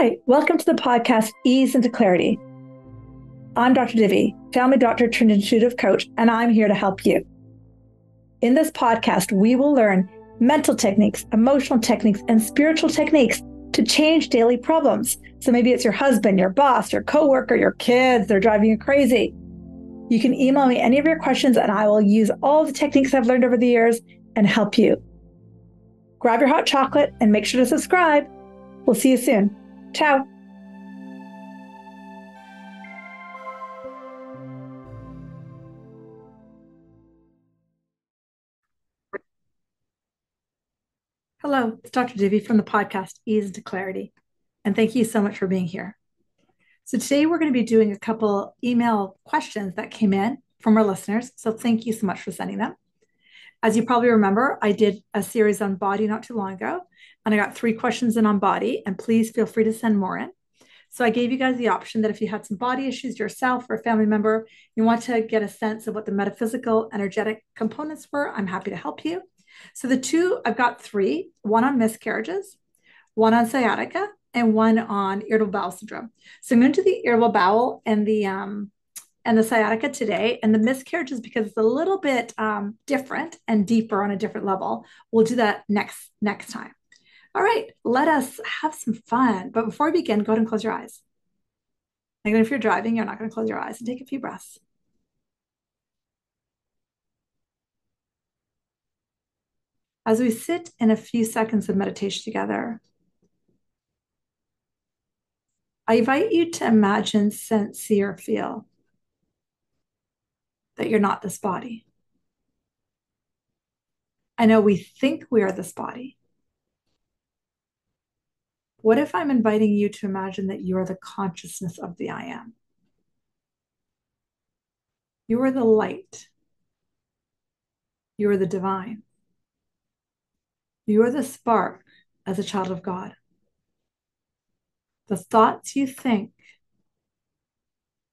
Hi, welcome to the podcast Ease into Clarity. I'm Dr. Divi, family doctor turned intuitive coach, and I'm here to help you. In this podcast, we will learn mental techniques, emotional techniques, and spiritual techniques to change daily problems. So maybe it's your husband, your boss, your coworker, your kids, they're driving you crazy. You can email me any of your questions, and I will use all the techniques I've learned over the years and help you. Grab your hot chocolate and make sure to subscribe. We'll see you soon. Ciao. Hello, it's Dr. Divi from the podcast Ease to Clarity. And thank you so much for being here. So, today we're going to be doing a couple email questions that came in from our listeners. So, thank you so much for sending them. As you probably remember, I did a series on body not too long ago, and I got three questions in on body, and please feel free to send more in. So I gave you guys the option that if you had some body issues yourself or a family member, you want to get a sense of what the metaphysical, energetic components were, I'm happy to help you. So the two, I've got three, one on miscarriages, one on sciatica, and one on irritable bowel syndrome. So I'm going to the irritable bowel and the um, and the sciatica today, and the miscarriages because it's a little bit um, different and deeper on a different level. We'll do that next next time. All right, let us have some fun. But before we begin, go ahead and close your eyes. And if you're driving, you're not going to close your eyes and take a few breaths. As we sit in a few seconds of meditation together, I invite you to imagine, sense, see, or feel that you're not this body. I know we think we are this body, what if I'm inviting you to imagine that you are the consciousness of the I am? You are the light. You are the divine. You are the spark as a child of God. The thoughts you think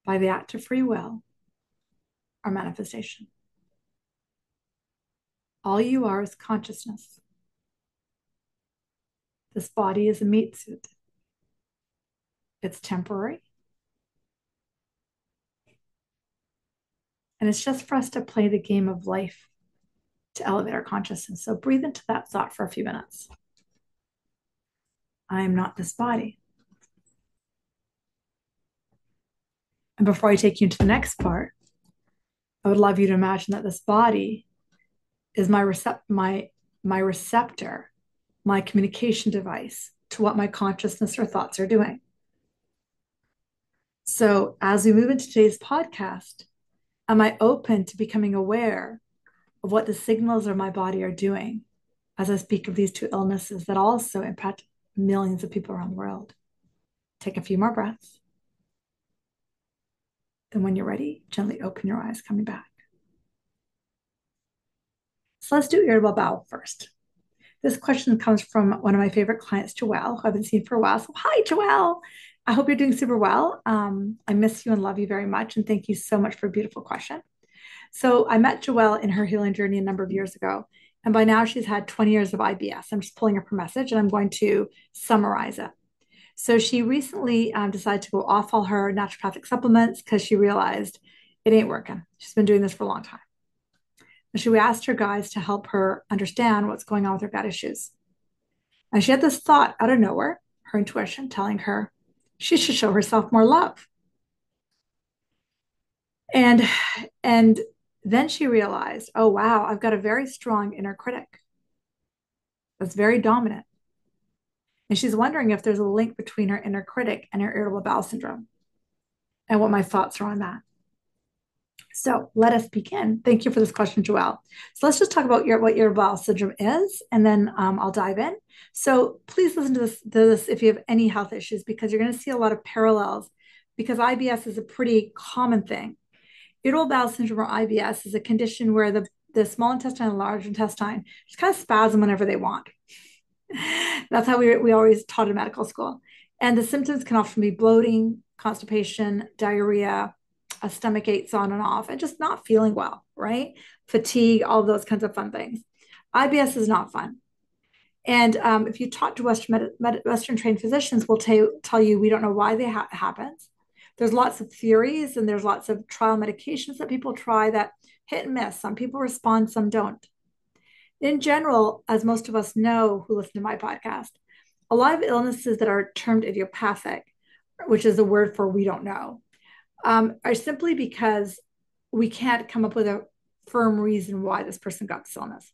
by the act of free will are manifestation. All you are is consciousness. This body is a meat suit. It's temporary. And it's just for us to play the game of life to elevate our consciousness. So breathe into that thought for a few minutes. I am not this body. And before I take you into the next part, I would love you to imagine that this body is my recept my my receptor my communication device to what my consciousness or thoughts are doing. So, as we move into today's podcast, am I open to becoming aware of what the signals of my body are doing as I speak of these two illnesses that also impact millions of people around the world? Take a few more breaths. And when you're ready, gently open your eyes, coming back. So let's do irritable bowel first. This question comes from one of my favorite clients, Joelle, who I haven't seen for a while. So, hi, Joelle. I hope you're doing super well. Um, I miss you and love you very much. And thank you so much for a beautiful question. So, I met Joelle in her healing journey a number of years ago. And by now, she's had 20 years of IBS. I'm just pulling up her message and I'm going to summarize it. So, she recently um, decided to go off all her naturopathic supplements because she realized it ain't working. She's been doing this for a long time. And she asked her guides to help her understand what's going on with her gut issues. And she had this thought out of nowhere, her intuition telling her she should show herself more love. And and then she realized, oh wow, I've got a very strong inner critic that's very dominant. And she's wondering if there's a link between her inner critic and her irritable bowel syndrome and what my thoughts are on that. So let us begin. Thank you for this question, Joelle. So let's just talk about your, what irritable bowel syndrome is, and then um, I'll dive in. So please listen to this, to this if you have any health issues, because you're going to see a lot of parallels, because IBS is a pretty common thing. Irritable bowel syndrome or IBS is a condition where the, the small intestine and large intestine just kind of spasm whenever they want. That's how we, we always taught in medical school. And the symptoms can often be bloating, constipation, diarrhea, a stomach aches on and off and just not feeling well, right? Fatigue, all those kinds of fun things. IBS is not fun. And um, if you talk to Western, med- Western trained physicians, will tell, tell you we don't know why they ha- happens. There's lots of theories and there's lots of trial medications that people try that hit and miss. Some people respond, some don't. In general, as most of us know who listen to my podcast, a lot of illnesses that are termed idiopathic, which is a word for we don't know, um, are simply because we can't come up with a firm reason why this person got this illness.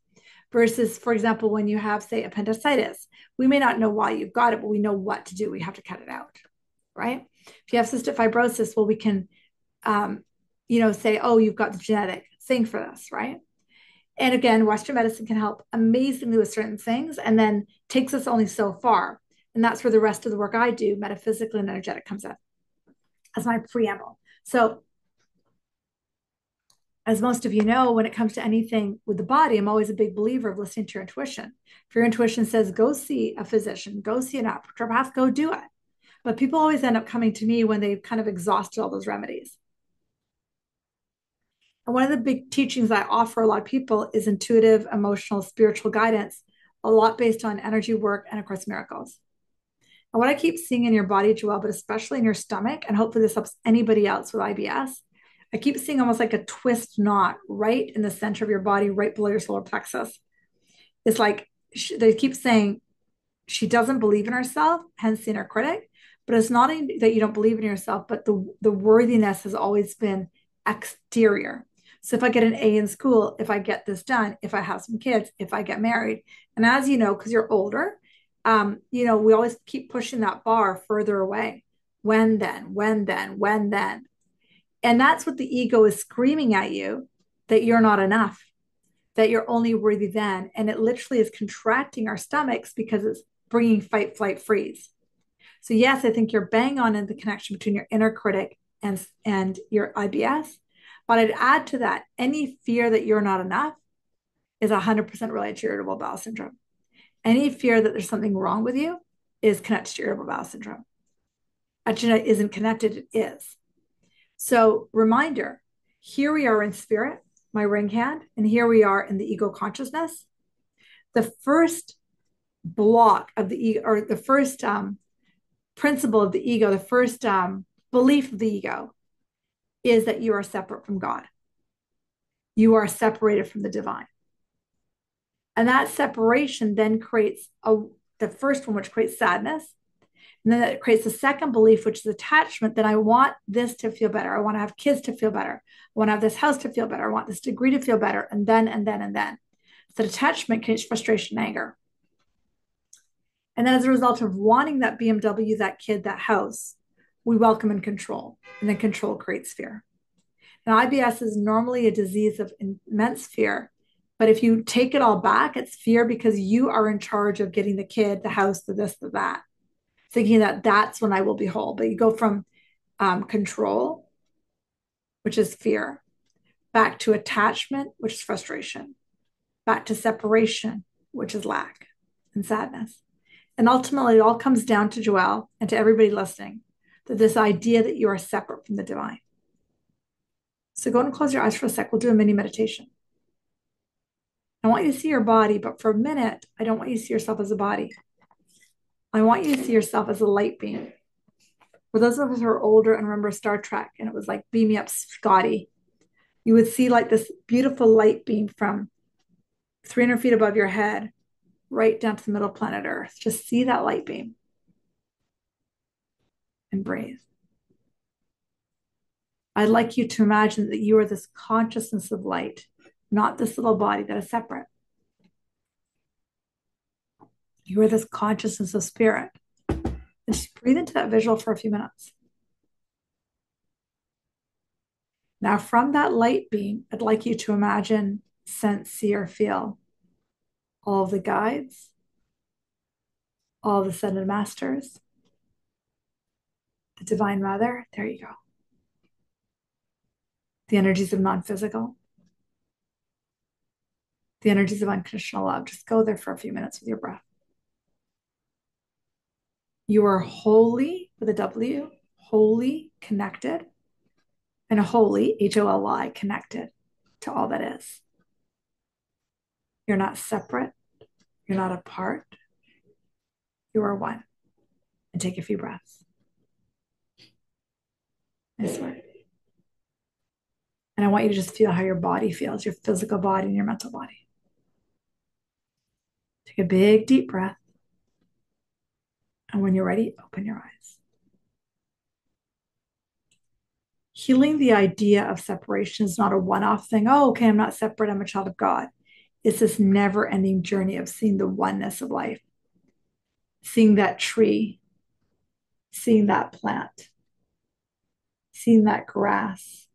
Versus, for example, when you have, say, appendicitis, we may not know why you've got it, but we know what to do. We have to cut it out, right? If you have cystic fibrosis, well, we can, um, you know, say, oh, you've got the genetic thing for this, right? And again, Western medicine can help amazingly with certain things and then takes us only so far. And that's where the rest of the work I do, metaphysical and energetic, comes in as my preamble. So, as most of you know, when it comes to anything with the body, I'm always a big believer of listening to your intuition. If your intuition says, go see a physician, go see an naturopath, go do it. But people always end up coming to me when they've kind of exhausted all those remedies. And one of the big teachings I offer a lot of people is intuitive, emotional, spiritual guidance, a lot based on energy work and, of course, miracles. And what I keep seeing in your body, Joelle, but especially in your stomach, and hopefully this helps anybody else with IBS, I keep seeing almost like a twist knot right in the center of your body, right below your solar plexus. It's like they keep saying she doesn't believe in herself, hence the inner critic. But it's not that you don't believe in yourself, but the, the worthiness has always been exterior. So if I get an A in school, if I get this done, if I have some kids, if I get married, and as you know, because you're older, um, you know, we always keep pushing that bar further away. When then, when then, when then. And that's what the ego is screaming at you that you're not enough, that you're only worthy then. And it literally is contracting our stomachs because it's bringing fight, flight, freeze. So, yes, I think you're bang on in the connection between your inner critic and, and your IBS. But I'd add to that any fear that you're not enough is 100% related to irritable bowel syndrome. Any fear that there's something wrong with you is connected to irritable bowel syndrome. Actually, isn't connected, it is. So, reminder here we are in spirit, my ring hand, and here we are in the ego consciousness. The first block of the ego, or the first um, principle of the ego, the first um, belief of the ego is that you are separate from God. You are separated from the divine. And that separation then creates a, the first one, which creates sadness. And then it creates the second belief, which is attachment that I want this to feel better. I want to have kids to feel better. I want to have this house to feel better. I want this degree to feel better. And then, and then, and then. So attachment creates frustration anger. And then as a result of wanting that BMW, that kid, that house, we welcome and control. And then control creates fear. Now, IBS is normally a disease of immense fear but if you take it all back, it's fear because you are in charge of getting the kid, the house, the this, the that, thinking that that's when I will be whole. But you go from um, control, which is fear, back to attachment, which is frustration, back to separation, which is lack and sadness. And ultimately, it all comes down to Joelle and to everybody listening this idea that you are separate from the divine. So go and close your eyes for a sec. We'll do a mini meditation. I want you to see your body, but for a minute, I don't want you to see yourself as a body. I want you to see yourself as a light beam. For those of us who are older and remember Star Trek, and it was like beam me up, Scotty, you would see like this beautiful light beam from 300 feet above your head right down to the middle planet Earth. Just see that light beam and breathe. I'd like you to imagine that you are this consciousness of light not this little body that is separate. You are this consciousness of spirit. And just breathe into that visual for a few minutes. Now, from that light beam, I'd like you to imagine, sense, see, or feel all the guides, all the ascended masters, the divine mother. There you go. The energies of non physical, the energies of unconditional love. Just go there for a few minutes with your breath. You are wholly, with a W, wholly connected, and holy, H O L Y, connected to all that is. You're not separate. You're not apart. You are one. And take a few breaths. Nice work. And I want you to just feel how your body feels, your physical body and your mental body. Take a big, deep breath. And when you're ready, open your eyes. Healing the idea of separation is not a one off thing. Oh, okay, I'm not separate. I'm a child of God. It's this never ending journey of seeing the oneness of life, seeing that tree, seeing that plant, seeing that grass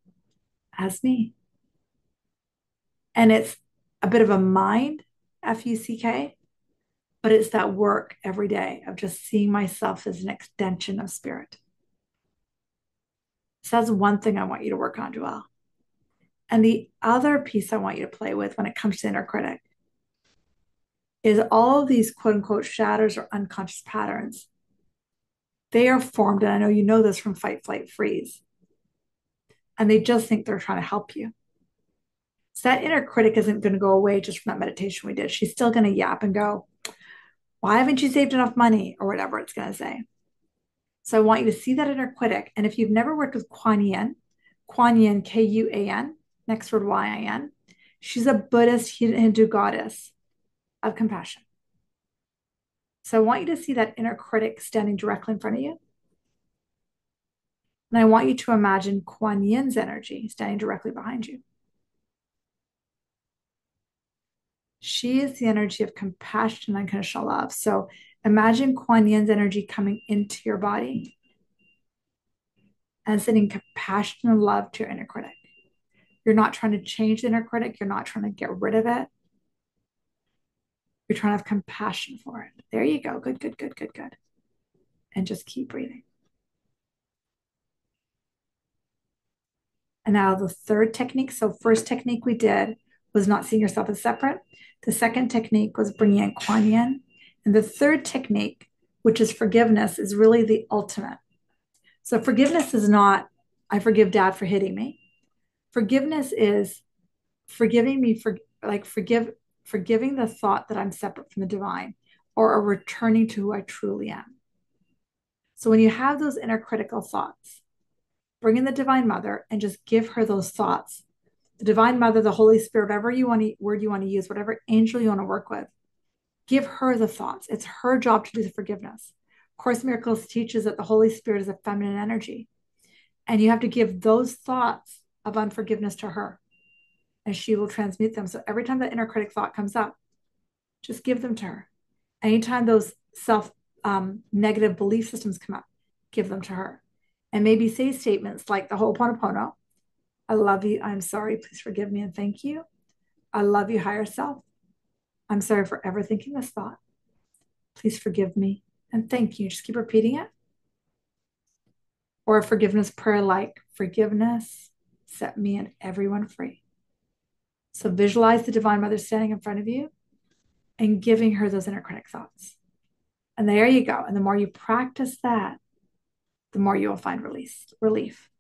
as me. And it's a bit of a mind, F U C K, but it's that work every day of just seeing myself as an extension of spirit. So that's one thing I want you to work on, Joelle. And the other piece I want you to play with when it comes to inner critic is all of these quote unquote shadows or unconscious patterns. They are formed, and I know you know this from fight, flight, freeze. And they just think they're trying to help you. So that inner critic isn't going to go away just from that meditation we did. She's still going to yap and go, Why haven't you saved enough money? Or whatever it's going to say. So I want you to see that inner critic. And if you've never worked with Kuan Yin, Kuan Yin, K U A N, next word Y I N, she's a Buddhist Hindu goddess of compassion. So I want you to see that inner critic standing directly in front of you. And I want you to imagine Kuan Yin's energy standing directly behind you. She is the energy of compassion and unconditional love. So imagine Kuan Yin's energy coming into your body and sending compassion and love to your inner critic. You're not trying to change the inner critic, you're not trying to get rid of it. You're trying to have compassion for it. There you go. Good, good, good, good, good. And just keep breathing. And now the third technique. So, first technique we did was not seeing yourself as separate. The second technique was bringing in Kuan Yin. And the third technique, which is forgiveness, is really the ultimate. So, forgiveness is not, I forgive dad for hitting me. Forgiveness is forgiving me for, like, forgive, forgiving the thought that I'm separate from the divine or a returning to who I truly am. So, when you have those inner critical thoughts, bring in the divine mother and just give her those thoughts. The divine mother the holy spirit whatever you want to word you want to use whatever angel you want to work with give her the thoughts. It's her job to do the forgiveness. Course miracles teaches that the holy spirit is a feminine energy and you have to give those thoughts of unforgiveness to her and she will transmute them. So every time that inner critic thought comes up just give them to her. Anytime those self um, negative belief systems come up give them to her and maybe say statements like the Ho'oponopono. I love you. I'm sorry. Please forgive me and thank you. I love you, higher self. I'm sorry for ever thinking this thought. Please forgive me and thank you. Just keep repeating it. Or a forgiveness prayer like, forgiveness, set me and everyone free. So visualize the Divine Mother standing in front of you and giving her those inner critic thoughts. And there you go. And the more you practice that, the more you will find release, relief.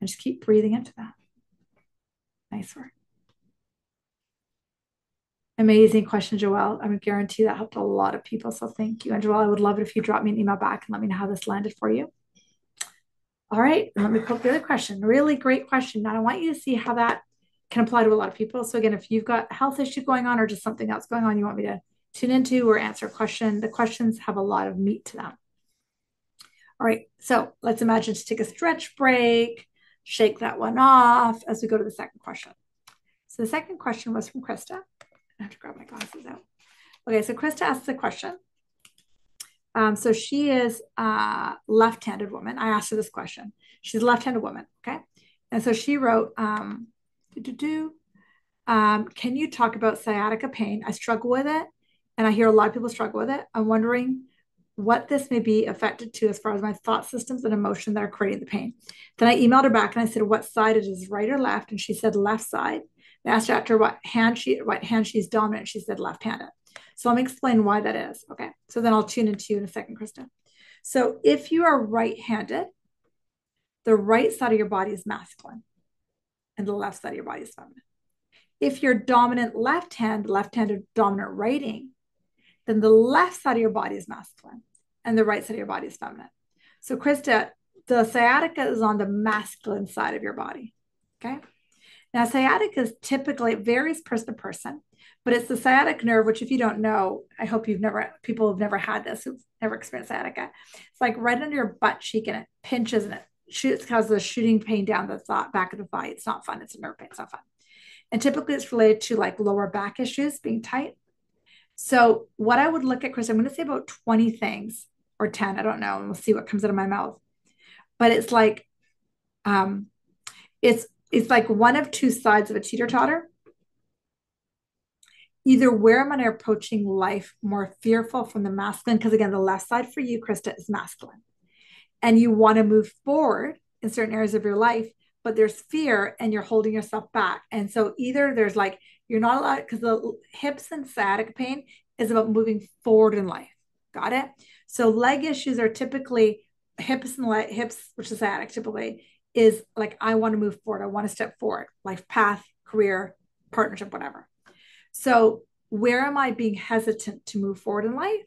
And just keep breathing into that. Nice work. Amazing question, Joelle. I guarantee that helped a lot of people. So thank you. And Joelle, I would love it if you drop me an email back and let me know how this landed for you. All right, let me put the other question. Really great question. Now I want you to see how that can apply to a lot of people. So again, if you've got health issue going on or just something else going on you want me to tune into or answer a question, the questions have a lot of meat to them. All right, so let's imagine to take a stretch break, shake that one off as we go to the second question. So the second question was from Krista. I have to grab my glasses out. Okay, so Krista asked the question. Um, so she is a left-handed woman. I asked her this question. She's a left-handed woman, okay? And so she wrote, um, um, can you talk about sciatica pain? I struggle with it, and I hear a lot of people struggle with it. I'm wondering what this may be affected to as far as my thought systems and emotion that are creating the pain. Then I emailed her back and I said, what side it is, right or left? And she said left side. I asked her after what hand she what hand she's dominant. She said left-handed. So let me explain why that is. Okay. So then I'll tune into you in a second, Krista. So if you are right-handed, the right side of your body is masculine and the left side of your body is feminine. If you're dominant left hand, left-handed dominant writing, then the left side of your body is masculine and the right side of your body is feminine. So, Krista, the sciatica is on the masculine side of your body. Okay. Now, sciatica is typically, it varies person to person, but it's the sciatic nerve, which, if you don't know, I hope you've never, people have never had this, who've never experienced sciatica. It's like right under your butt cheek and it pinches and it shoots, causes a shooting pain down the back of the thigh. It's not fun. It's a nerve pain. It's not fun. And typically it's related to like lower back issues being tight. So, what I would look at, Chris, I'm going to say about 20 things or 10, I don't know, and we'll see what comes out of my mouth. But it's like, um, it's it's like one of two sides of a teeter totter. Either where am I approaching life more fearful from the masculine? Because again, the left side for you, Krista, is masculine. And you want to move forward in certain areas of your life, but there's fear and you're holding yourself back. And so either there's like, you're not allowed, because the hips and sciatic pain is about moving forward in life. Got it? So leg issues are typically hips and leg, hips, which is sciatic typically, is like I want to move forward. I want to step forward, life path, career, partnership, whatever. So, where am I being hesitant to move forward in life?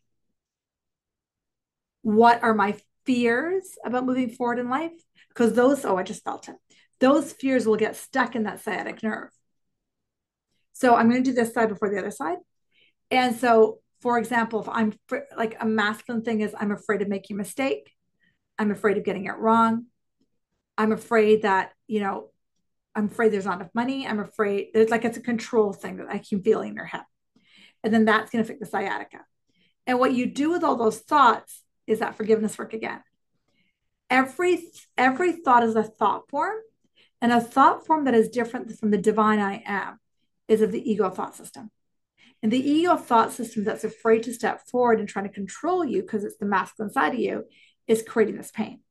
What are my fears about moving forward in life? Because those, oh, I just felt it. Those fears will get stuck in that sciatic nerve. So, I'm going to do this side before the other side. And so, for example, if I'm like a masculine thing is I'm afraid of making a mistake, I'm afraid of getting it wrong, I'm afraid that, you know, I'm afraid there's not enough money. I'm afraid there's like it's a control thing that I keep feeling in your head. And then that's going to affect the sciatica. And what you do with all those thoughts is that forgiveness work again. Every every thought is a thought form, and a thought form that is different from the divine I am is of the ego thought system. And the ego thought system that's afraid to step forward and trying to control you because it's the masculine side of you is creating this pain.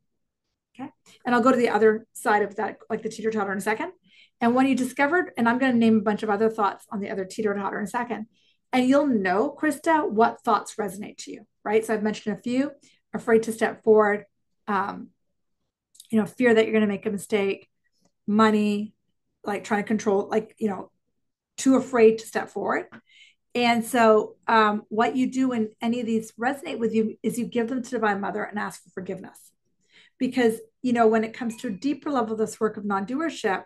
Okay. And I'll go to the other side of that, like the teeter totter in a second. And when you discovered, and I'm going to name a bunch of other thoughts on the other teeter totter in a second, and you'll know, Krista, what thoughts resonate to you, right? So I've mentioned a few afraid to step forward, um, you know, fear that you're going to make a mistake, money, like trying to control, like, you know, too afraid to step forward. And so, um, what you do when any of these resonate with you is you give them to Divine Mother and ask for forgiveness. Because you know when it comes to a deeper level of this work of non-doership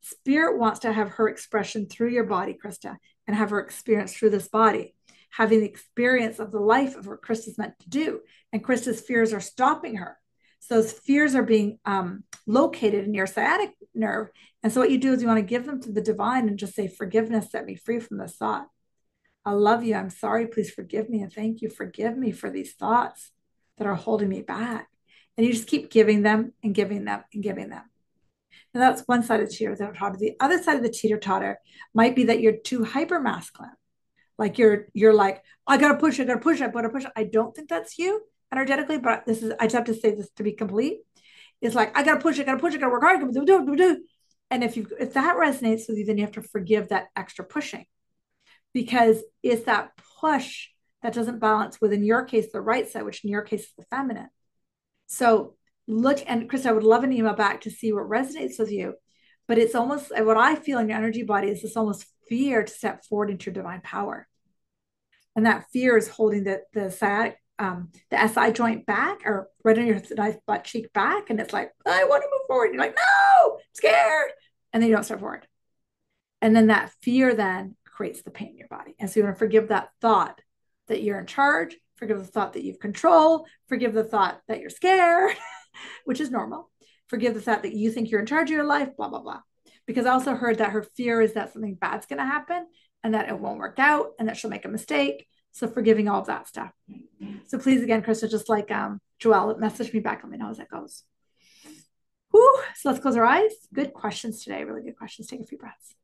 spirit wants to have her expression through your body krista and have her experience through this body. Having the experience of the life of what krista's meant to do. And krista's fears are stopping her so those fears are being um, located in your sciatic nerve and so what you do is you want to give them to the divine and just say forgiveness set me free from this thought i love you i'm sorry please forgive me and thank you forgive me for these thoughts that are holding me back and you just keep giving them and giving them and giving them. And that's one side of the teeter totter. The other side of the teeter totter might be that you're too hyper masculine. Like you're you're like, I gotta push, I gotta push, I gotta push. I don't think that's you energetically, but this is I just have to say this to be complete. It's like I gotta push, I gotta push, I gotta work hard, do, do, do, do. And if you if that resonates with you, then you have to forgive that extra pushing. Because it's that push that doesn't balance with in your case the right side, which in your case is the feminine. So look, and Chris, I would love an email back to see what resonates with you. But it's almost what I feel in your energy body is this almost fear to step forward into your divine power. And that fear is holding the the sciatic, um, the SI joint back or right on your nice butt cheek back. And it's like, I want to move forward. You're like, no, I'm scared. And then you don't step forward. And then that fear then creates the pain in your body. And so you want to forgive that thought that you're in charge, Forgive the thought that you've control. Forgive the thought that you're scared, which is normal. Forgive the thought that you think you're in charge of your life, blah, blah, blah. Because I also heard that her fear is that something bad's going to happen and that it won't work out and that she'll make a mistake. So forgiving all of that stuff. So please, again, Krista, just like um, Joelle, message me back. Let me know as that goes. Whew. So let's close our eyes. Good questions today. Really good questions. Take a few breaths.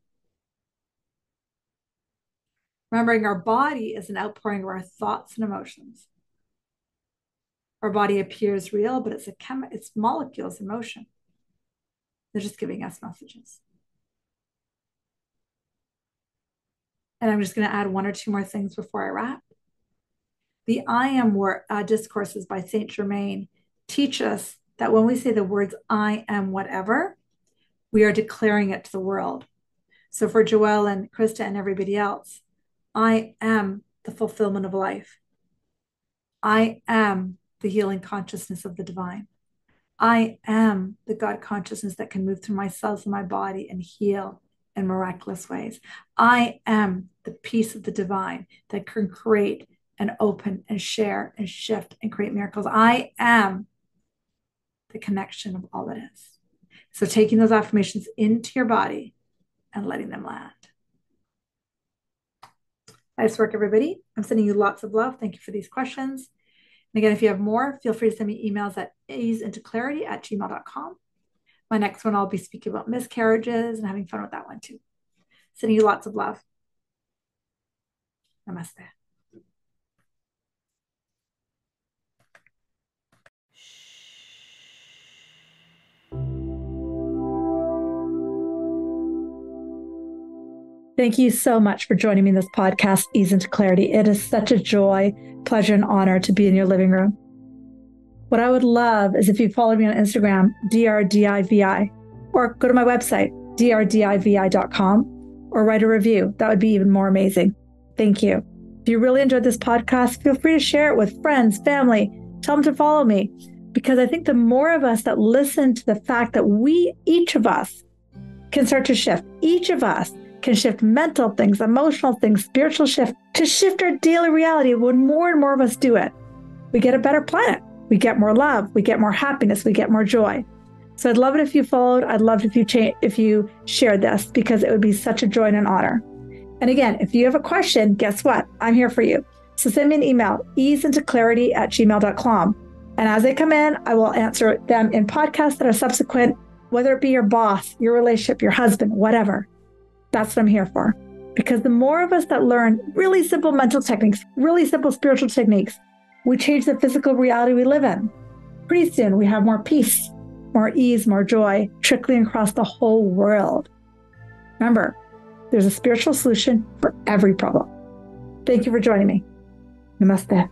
Remembering our body is an outpouring of our thoughts and emotions. Our body appears real, but it's a chem- it's molecules in motion. They're just giving us messages. And I'm just going to add one or two more things before I wrap. The I am word, uh, discourses by Saint Germain teach us that when we say the words I am whatever, we are declaring it to the world. So for Joelle and Krista and everybody else, I am the fulfillment of life. I am the healing consciousness of the divine. I am the God consciousness that can move through my cells and my body and heal in miraculous ways. I am the peace of the divine that can create and open and share and shift and create miracles. I am the connection of all that is. So, taking those affirmations into your body and letting them land. Nice work, everybody. I'm sending you lots of love. Thank you for these questions. And again, if you have more, feel free to send me emails at easeinto at gmail.com. My next one, I'll be speaking about miscarriages and having fun with that one too. Sending you lots of love. Namaste. Thank you so much for joining me in this podcast, Ease into Clarity. It is such a joy, pleasure, and honor to be in your living room. What I would love is if you follow me on Instagram, DRDIVI, or go to my website, drdivi.com, or write a review. That would be even more amazing. Thank you. If you really enjoyed this podcast, feel free to share it with friends, family, tell them to follow me, because I think the more of us that listen to the fact that we, each of us, can start to shift, each of us can shift mental things, emotional things, spiritual shift to shift our daily reality. When more and more of us do it, we get a better planet. We get more love. We get more happiness. We get more joy. So I'd love it if you followed. I'd love it if you cha- if you shared this because it would be such a joy and an honor. And again, if you have a question, guess what? I'm here for you. So send me an email, easeintoclarity at gmail.com. And as they come in, I will answer them in podcasts that are subsequent, whether it be your boss, your relationship, your husband, whatever. That's what I'm here for. Because the more of us that learn really simple mental techniques, really simple spiritual techniques, we change the physical reality we live in. Pretty soon, we have more peace, more ease, more joy trickling across the whole world. Remember, there's a spiritual solution for every problem. Thank you for joining me. Namaste.